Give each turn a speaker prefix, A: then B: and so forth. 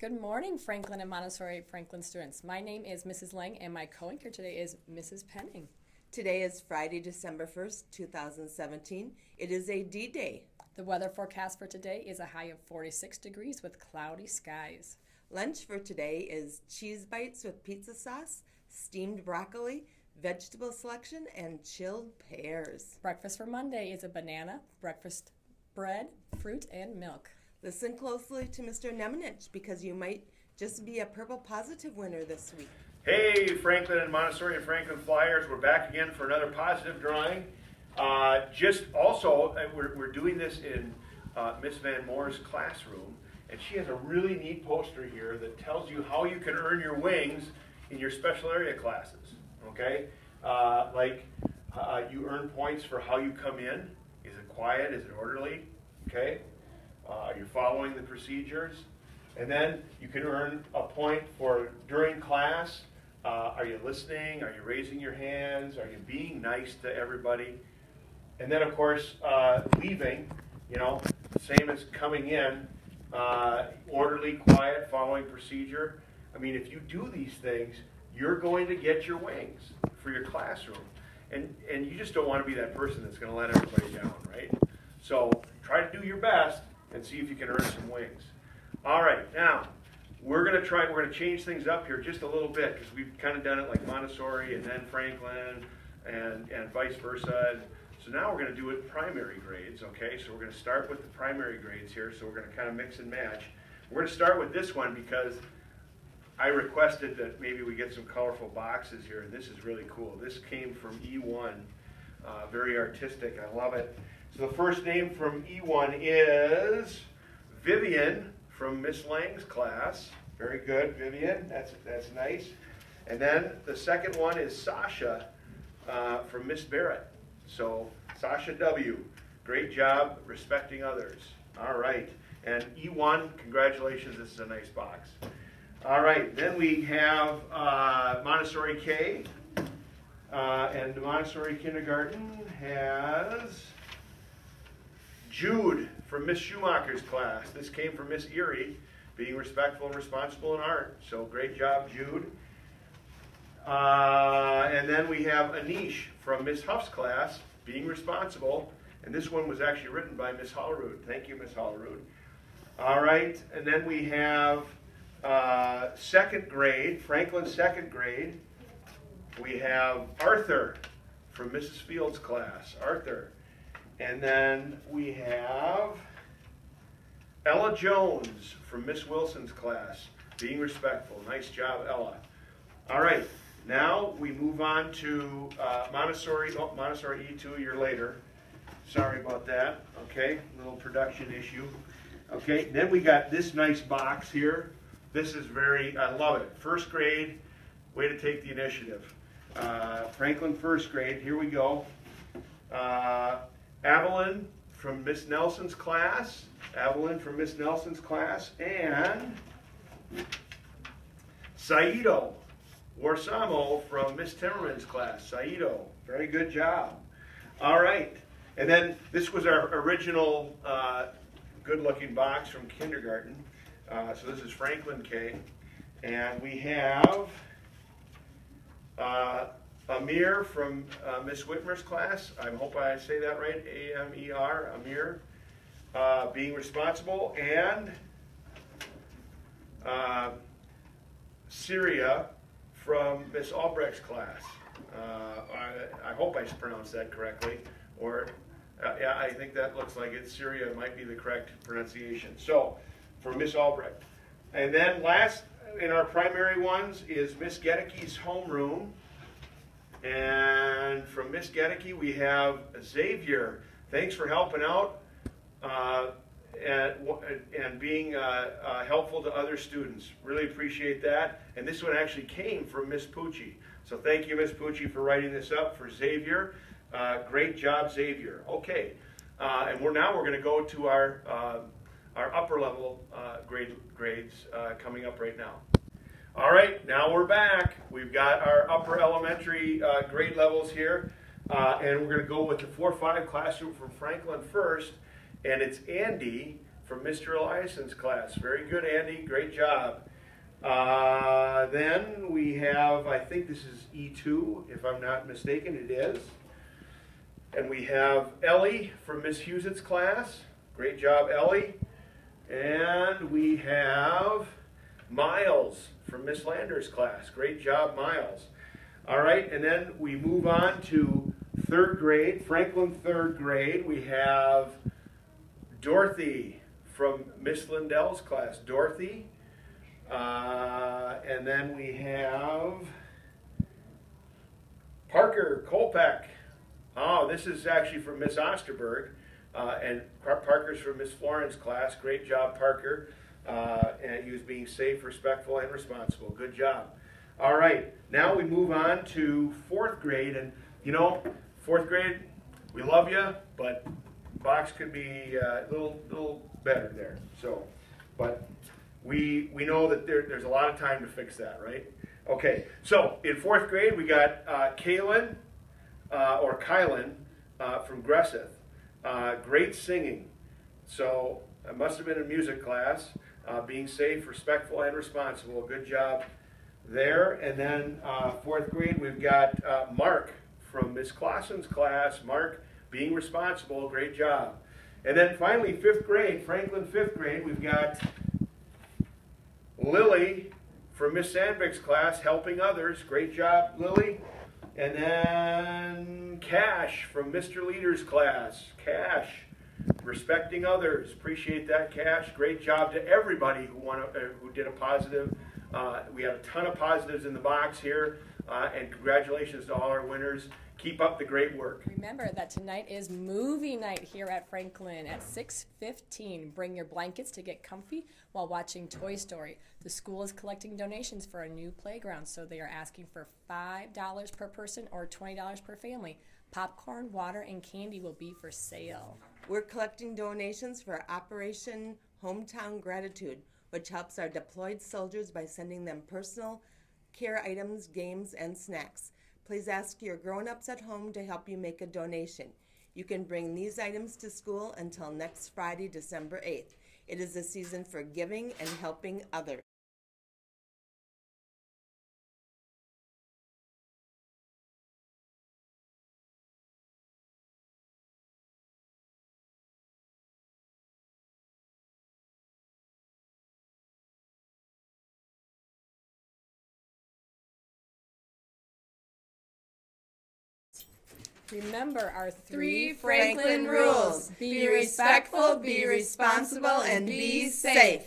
A: Good morning, Franklin and Montessori Franklin students. My name is Mrs. Lang, and my co-anchor today is Mrs. Penning.
B: Today is Friday, December 1st, 2017. It is a D Day.
A: The weather forecast for today is a high of 46 degrees with cloudy skies.
B: Lunch for today is cheese bites with pizza sauce, steamed broccoli, vegetable selection, and chilled pears.
A: Breakfast for Monday is a banana, breakfast bread, fruit, and milk.
B: Listen closely to Mr. Nemenich because you might just be a purple positive winner this week.
C: Hey, Franklin and Montessori and Franklin Flyers, we're back again for another positive drawing. Uh, just also, uh, we're, we're doing this in uh, Miss Van Moore's classroom, and she has a really neat poster here that tells you how you can earn your wings in your special area classes. Okay, uh, like uh, you earn points for how you come in. Is it quiet? Is it orderly? Okay, uh, are you following the procedures? And then you can earn a point for during class. Uh, are you listening? Are you raising your hands? Are you being nice to everybody? And then, of course, uh, leaving, you know, same as coming in, uh, orderly, quiet, following procedure. I mean, if you do these things, you're going to get your wings for your classroom. And, and you just don't want to be that person that's going to let everybody down, right? So try to do your best and see if you can earn some wings. All right, now we're going to try, we're going to change things up here just a little bit because we've kind of done it like Montessori and then Franklin and, and vice versa. So now we're going to do it primary grades, okay? So we're going to start with the primary grades here. So we're going to kind of mix and match. We're going to start with this one because I requested that maybe we get some colorful boxes here, and this is really cool. This came from E1, uh, very artistic. I love it. So the first name from E1 is Vivian from Miss Lang's class. Very good, Vivian. That's that's nice. And then the second one is Sasha uh, from Miss Barrett. So Sasha W. Great job respecting others. All right. And E1, congratulations. This is a nice box. All right. Then we have uh, Montessori K. Uh, and Montessori Kindergarten has Jude from Miss Schumacher's class. This came from Miss Erie, being respectful and responsible in art. So great job, Jude. Uh, and then we have Anish from Miss Huff's class, being responsible. And this one was actually written by Miss Hollerud. Thank you, Miss Hollerud. All right, and then we have uh, second grade, Franklin second grade. We have Arthur from Mrs. Fields' class. Arthur. And then we have Ella Jones from Miss Wilson's class, being respectful. Nice job, Ella. All right, now we move on to uh, Montessori, oh, Montessori E2 a year later. Sorry about that, okay, little production issue. Okay, then we got this nice box here. This is very, I love it. First grade, way to take the initiative. Uh, Franklin first grade, here we go. Uh, Evelyn from Miss Nelson's class, Evelyn from Miss Nelson's class, and Saido Warsamo from Miss Timmerman's class. Saido, very good job. All right, and then this was our original uh, good-looking box from kindergarten. Uh, so this is Franklin K, and we have uh, Amir from uh, Miss Whitmer's class. I hope I say that right. A M E R, Amir, uh, being responsible, and uh, Syria from Miss Albrecht's class. Uh, I, I, hope I pronounced that correctly, or uh, yeah, I think that looks like it. Syria might be the correct pronunciation. So, for Miss Albrecht, and then last in our primary ones is Miss Gedecke's homeroom. And from Miss Gedecke, we have Xavier. Thanks for helping out uh, and, and being uh, uh, helpful to other students. Really appreciate that. And this one actually came from Miss Pucci. So thank you, Miss Pucci, for writing this up for Xavier. Uh, great job, Xavier. Okay, uh, and we're now we're going to go to our uh, our upper level grade grades coming up right now. All right, now we're back. We've got our upper elementary uh, grade levels here, uh, and we're going to go with the 4-5 classroom from Franklin first, and it's Andy from Mr. Eliason's class. Very good, Andy. Great job. Uh, then we have, I think this is E2, if I'm not mistaken, it is. And we have Ellie from Miss Hewsett's class. Great job, Ellie. And we have Miles from Miss Lander's class. Great job, Miles. All right, and then we move on to third grade, Franklin third grade. We have Dorothy from Miss Lindell's class. Dorothy. Uh, and then we have Parker Kolpeck. Oh, this is actually from Miss Osterberg. Uh, and Parker's from Miss Florence class. Great job, Parker. Uh, being safe, respectful, and responsible. Good job. All right, now we move on to fourth grade. And, you know, fourth grade, we love you, but box could be uh, a little, little better there. So, but we, we know that there, there's a lot of time to fix that, right? Okay, so in fourth grade, we got uh, Kaylin, uh, or Kylan, uh, from Gresseth. Uh, great singing. So it must have been a music class. Uh, being safe, respectful, and responsible. Good job there. And then uh, fourth grade, we've got uh, Mark from Miss Clausen's class. Mark, being responsible. Great job. And then finally, fifth grade, Franklin fifth grade, we've got Lily from Miss Sandvik's class, helping others. Great job, Lily. And then Cash from Mr. Leader's class. Cash, respecting others. Appreciate that, Cash. Great job to everybody who, won, uh, who did a positive. Uh, we have a ton of positives in the box here. Uh, and congratulations to all our winners. Keep up the great work.
A: Remember that tonight is movie night here at Franklin at 6:15. Bring your blankets to get comfy while watching Toy Story. The school is collecting donations for a new playground, so they are asking for $5 per person or $20 per family. Popcorn, water, and candy will be for sale.
B: We're collecting donations for Operation Hometown Gratitude, which helps our deployed soldiers by sending them personal care items, games, and snacks. Please ask your grown ups at home to help you make a donation. You can bring these items to school until next Friday, December 8th. It is a season for giving and helping others.
A: Remember our
B: Three Franklin rules. Be respectful, be responsible, and be safe.